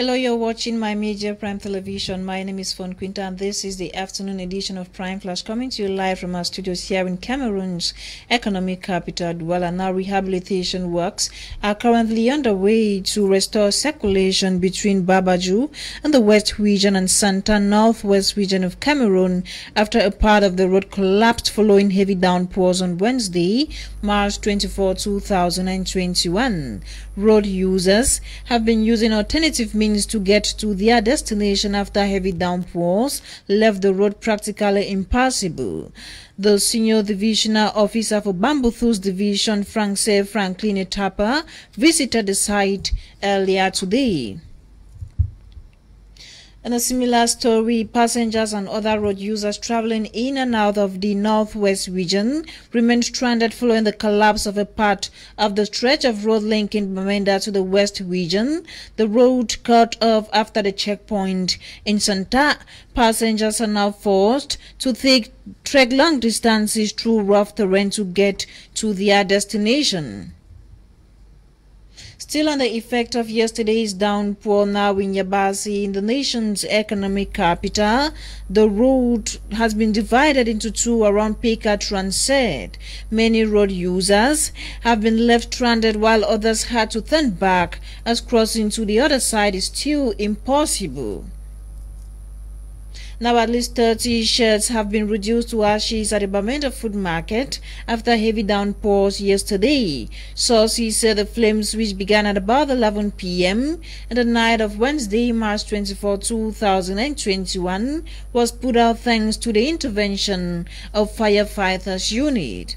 Hello, you're watching my media Prime Television. My name is Fon Quinta, and this is the afternoon edition of Prime Flash coming to you live from our studios here in Cameroon's economic capital, Douala. Now, rehabilitation works are currently underway to restore circulation between Babadjou and the West region and Santa Northwest region of Cameroon after a part of the road collapsed following heavy downpours on Wednesday, March 24, 2021. Road users have been using alternative means to get to their destination after heavy downpours left the road practically impassable. The senior divisional officer for Bamboutos Division, Francis Franklin Etapa, visited the site earlier today. In a similar story, passengers and other road users traveling in and out of the northwest region remained stranded following the collapse of a part of the stretch of road linking Bamenda to the west region. The road cut off after the checkpoint in Santa. Passengers are now forced to take, trek long distances through rough terrain to get to their destination. Still under effect of yesterday's downpour now in Yabassi, in the nation's economic capital, the road has been divided into two around Pika Transit. Many road users have been left stranded while others had to turn back as crossing to the other side is still impossible. Now at least 30 sheds have been reduced to ashes at the Bamenda Food Market after heavy downpours yesterday. Sources said the flames which began at about 11 p.m. in the night of Wednesday, March 24, 2021 was put out thanks to the intervention of firefighters unit.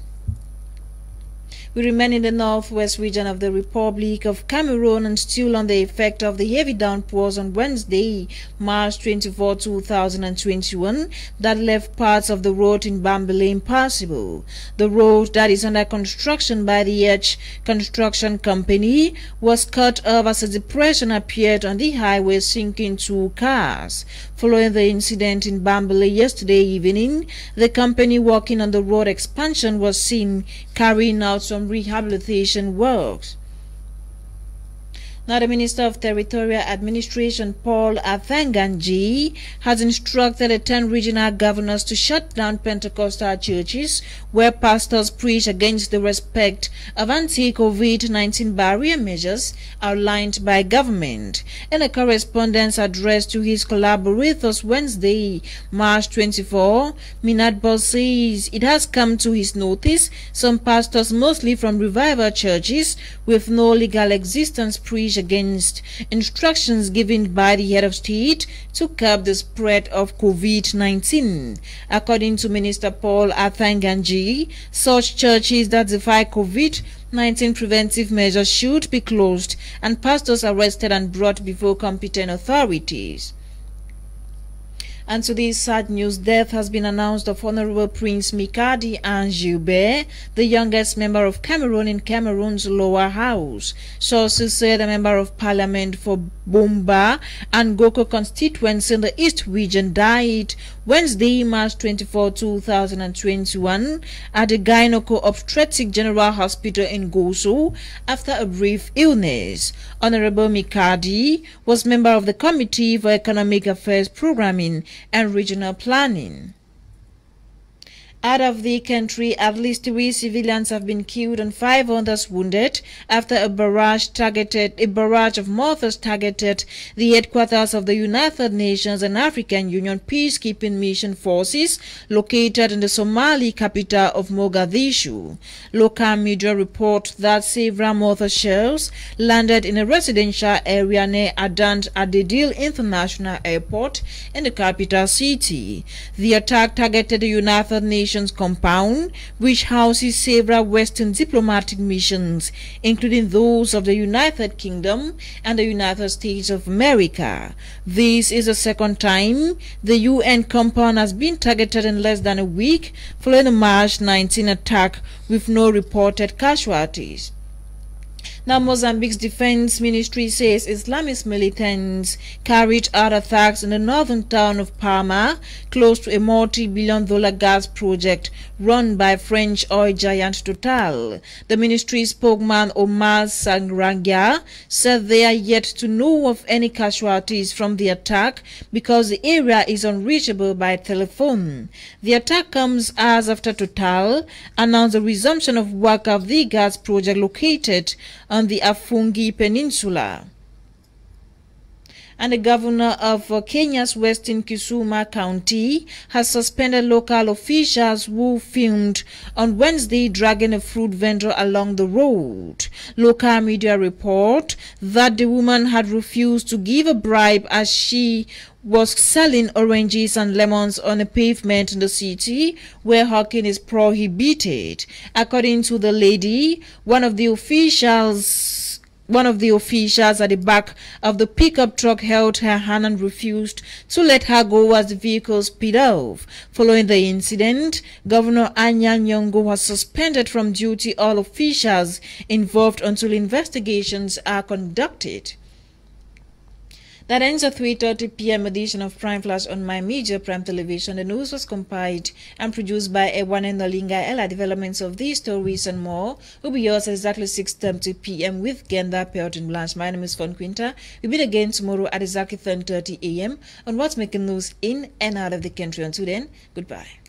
We remain in the northwest region of the Republic of Cameroon and still on the effect of the heavy downpours on Wednesday, March 24, 2021, that left parts of the road in Bambili impassable. The road that is under construction by the H Construction Company was cut off as a depression appeared on the highway sinking two cars. Following the incident in Bambili yesterday evening, the company working on the road expansion was seen carrying out some rehabilitation works. Now, the Minister of Territorial Administration, Paul Atanga Nji, has instructed the 10 regional governors to shut down Pentecostal churches where pastors preach against the respect of anti-COVID-19 barrier measures outlined by government. In a correspondence addressed to his collaborators Wednesday, March 24, Minadbo says it has come to his notice some pastors, mostly from revival churches with no legal existence, preach against instructions given by the head of state to curb the spread of COVID-19. According to Minister Paul Atanga Nji, such churches that defy COVID-19 preventive measures should be closed and pastors arrested and brought before competent authorities. And to this sad news, death has been announced of Honorable Prince Mikadi Anjoubert, the youngest member of Cameroon in Cameroon's lower house. Sources say the member of parliament for Boumba and Ngoko constituency in the East region died Wednesday, March 24, 2021 at the Gyneco-Obstetric General Hospital in Ngousso after a brief illness. Honorable Mikadi was member of the Committee for Economic Affairs Programming and Regional Planning. Out of the country, at least three civilians have been killed and five others wounded after a barrage targeted a barrage of mortars targeted the headquarters of the United Nations and African Union peacekeeping mission forces located in the Somali capital of Mogadishu. Local media report that several mortar shells landed in a residential area near Adant Adedil International Airport in the capital city. The attack targeted the United Nations compound, which houses several Western diplomatic missions, including those of the United Kingdom and the United States of America. This is the second time the UN compound has been targeted in less than a week following the March 19 attack with no reported casualties. Now, Mozambique's defense ministry says Islamist militants carried out attacks in the northern town of Palma, close to a multi-billion dollar gas project run by French oil giant Total. The ministry spokesman Omar Saranga said they are yet to know of any casualties from the attack because the area is unreachable by telephone. The attack comes as after Total announced the resumption of work of the gas project located on the Afungi Peninsula. And the governor of Kenya's Western Kisumu County has suspended local officials who filmed on Wednesday dragging a fruit vendor along the road. Local media report that the woman had refused to give a bribe as she was selling oranges and lemons on a pavement in the city where hawking is prohibited. According to the lady, one of the officials one of the officials at the back of the pickup truck held her hand and refused to let her go as the vehicle sped off. Following the incident, Governor Anyang Nyong'o was suspended from duty all officials involved until investigations are conducted. That ends the 3.30 p.m. edition of Prime Flash on My Media Prime Television. The news was compiled and produced by Ewan Nolinga Ella. Developments of these stories and more will be yours at exactly 6.30 p.m. with Genda Pelton Blanche. My name is Fon Quinta. We'll meet again tomorrow at exactly 10.30 a.m. on what's making news in and out of the country. Until then, goodbye.